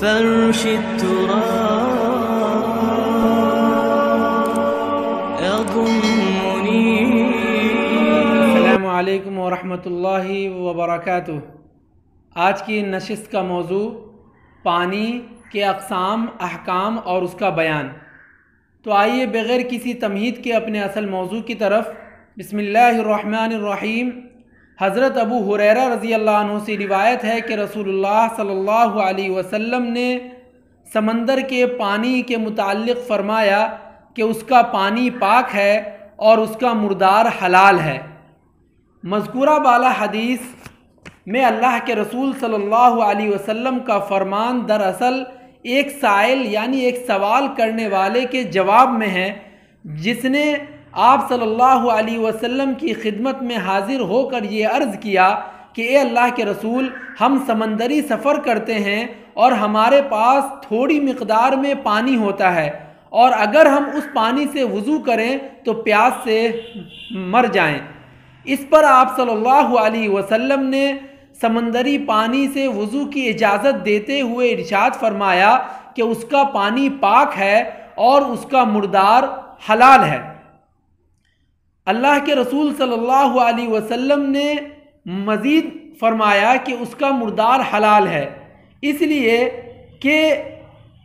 فرش التراب يضمني. السلام علیکم ورحمۃ اللہ وبرکاتہ۔ آج کی نشست کا موضوع پانی کے اقسام، احکام اور اس کا بیان۔ تو آئیے بغیر کسی تمہید کے اپنے اصل موضوع کی طرف۔ بسم اللہ الرحمن الرحیم۔ حضرت ابو حریرہ رضی اللہ عنہ سے روایت ہے کہ رسول اللہ صلی اللہ علیہ وسلم نے سمندر کے پانی کے متعلق فرمایا کہ اس کا پانی پاک ہے اور اس کا مردار حلال ہے۔ مذکورہ بالا حدیث میں اللہ کے رسول صلی اللہ علیہ وسلم کا فرمان دراصل ایک سائل یعنی ایک سوال کرنے والے کے جواب میں ہے، جس نے آپ صلی اللہ علیہ وسلم کی خدمت میں حاضر ہو کر یہ عرض کیا کہ اے اللہ کے رسول، ہم سمندری سفر کرتے ہیں اور ہمارے پاس تھوڑی مقدار میں پانی ہوتا ہے اور اگر ہم اس پانی سے وضو کریں تو پیاس سے مر جائیں۔ اس پر آپ صلی اللہ علیہ وسلم نے سمندری پانی سے وضو کی اجازت دیتے ہوئے ارشاد فرمایا کہ اس کا پانی پاک ہے اور اس کا مردار حلال ہے۔ اللہ کے رسول صلی اللہ علیہ وسلم نے مزید فرمایا کہ اس کا مردار حلال ہے۔ اس لیے کہ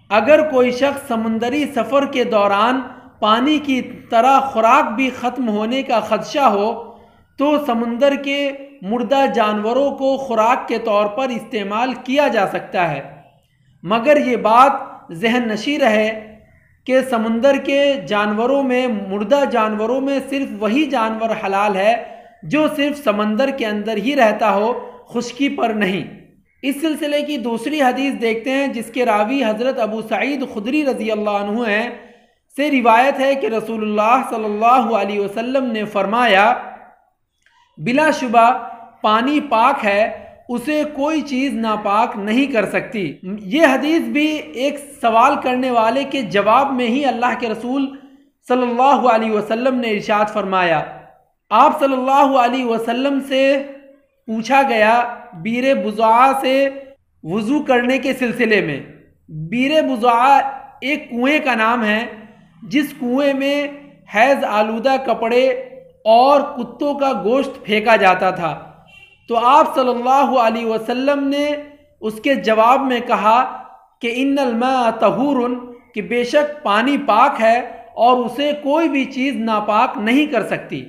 اگر کوئی شخص سمندری سفر کے دوران پانی کی طرح خوراک بھی ختم ہونے کا خدشہ ہو، تو سمندر کے مردہ جانوروں کو خوراک کے طور پر استعمال کیا جا سکتا ہے۔ مگر یہ بات ذہن نشی رہے کہ سمندر کے جانوروں میں، مردہ جانوروں میں صرف وہی جانور حلال ہے جو صرف سمندر کے اندر ہی رہتا ہو، خشکی پر نہیں۔ اس سلسلے کی دوسری حدیث دیکھتے ہیں، جس کے راوی حضرت ابو سعید خدری رضی اللہ عنہ ہیں۔ سے روایت ہے کہ رسول اللہ صلی اللہ علیہ وسلم نے فرمایا، بلا شبہ پانی پاک ہے اسے کوئی چیز ناپاک نہیں کر سکتی۔ یہ حدیث بھی ایک سوال کرنے والے کے جواب میں ہی اللہ کے رسول صلی اللہ علیہ وسلم نے ارشاد فرمایا۔ آپ صلی اللہ علیہ وسلم سے پوچھا گیا بیر بزعا سے وضو کرنے کے سلسلے میں۔ بیر بزعا ایک کنویں کا نام ہے، جس کنویں میں حیض آلودہ کپڑے اور کتوں کا گوشت پھینکا جاتا تھا۔ تو آپ صلی اللہ علیہ وسلم نے اس کے جواب میں کہا کہ ان الماء طہور کہ بے شک پانی پاک ہے اور اسے کوئی بھی چیز ناپاک نہیں کر سکتی۔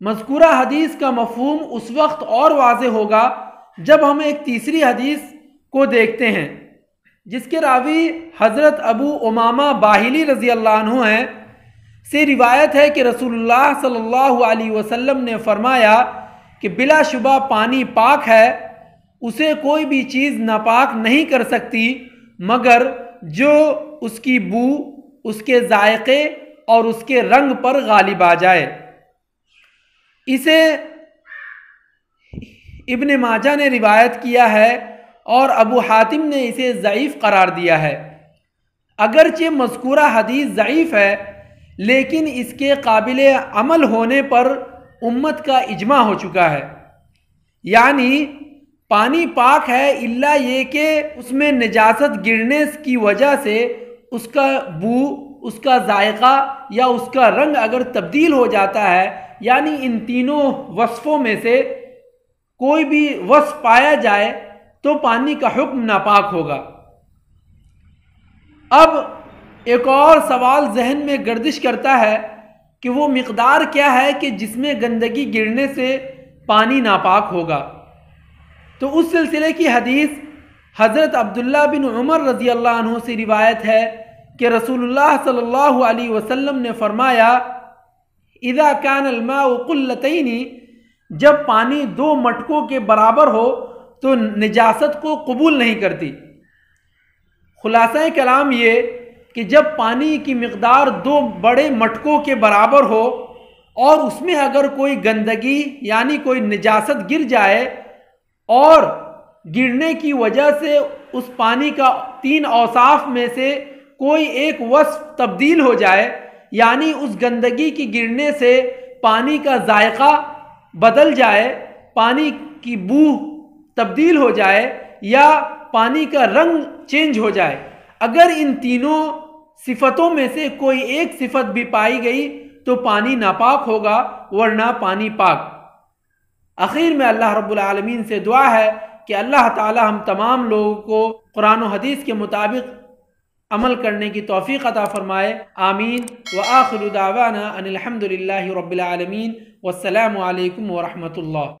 مذکورہ حدیث کا مفہوم اس وقت اور واضح ہوگا جب ہم ایک تیسری حدیث کو دیکھتے ہیں، جس کے راوی حضرت ابو امامہ باہلی رضی اللہ عنہ ہیں۔ سے روایت ہے کہ رسول اللہ صلی اللہ علیہ وسلم نے فرمایا کہ بلا شبہ پانی پاک ہے، اسے کوئی بھی چیز ناپاک نہیں کر سکتی، مگر جو اس کی بو، اس کے ذائقے اور اس کے رنگ پر غالب آ جائے۔ اسے ابن ماجہ نے روایت کیا ہے اور ابو حاتم نے اسے ضعیف قرار دیا ہے۔ اگرچہ مذکورہ حدیث ضعیف ہے، لیکن اس کے قابل عمل ہونے پر امت کا اجماع ہو چکا ہے۔ یعنی پانی پاک ہے اللہ یہ کہ اس میں نجاست گرنے کی وجہ سے اس کا بو، اس کا ذائقہ یا اس کا رنگ اگر تبدیل ہو جاتا ہے یعنی ان تینوں وصفوں میں سے کوئی بھی وصف پایا جائے تو پانی کا حکم ناپاک ہوگا۔ اب ایک اور سوال ذہن میں گردش کرتا ہے۔ کہ وہ مقدار کیا ہے کہ جس میں گندگی گرنے سے پانی ناپاک ہوگا۔ تو اس سلسلے کی حدیث حضرت عبداللہ بن عمر رضی اللہ عنہ سے روایت ہے کہ رسول اللہ صلی اللہ علیہ وسلم نے فرمایا، اذا کان الماء قلتین، جب پانی دو مٹکوں کے برابر ہو تو نجاست کو قبول نہیں کرتی۔ خلاصہ کلام یہ کہ جب پانی کی مقدار دو بڑے مٹکوں کے برابر ہو اور اس میں اگر کوئی گندگی یعنی کوئی نجاست گر جائے اور گرنے کی وجہ سے اس پانی کا تین اوصاف میں سے کوئی ایک وصف تبدیل ہو جائے یعنی اس گندگی کی گرنے سے پانی کا ذائقہ بدل جائے، پانی کی بو تبدیل ہو جائے یا پانی کا رنگ چینج ہو جائے۔ اگر ان تینوں صفتوں میں سے کوئی ایک صفت بھی پائی گئی تو پانی ناپاک ہوگا، ورنہ پانی پاک۔ اخیر میں اللہ رب العالمین سے دعا ہے کہ اللہ تعالی ہم تمام لوگوں کو قرآن و حدیث کے مطابق عمل کرنے کی توفیق عطا فرمائے۔ آمین۔ وآخر دعوانا ان الحمد للہ رب العالمین۔ والسلام علیکم ورحمۃ اللہ۔